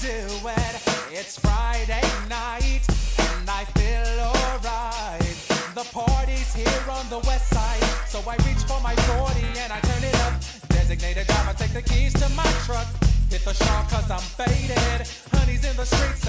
Do it. It's Friday night and I feel alright. The party's here on the west side, so I reach for my 40 and I turn it up. Designated driver, take the keys to my truck. Hit the shop cause I'm faded. Honey's in the streets,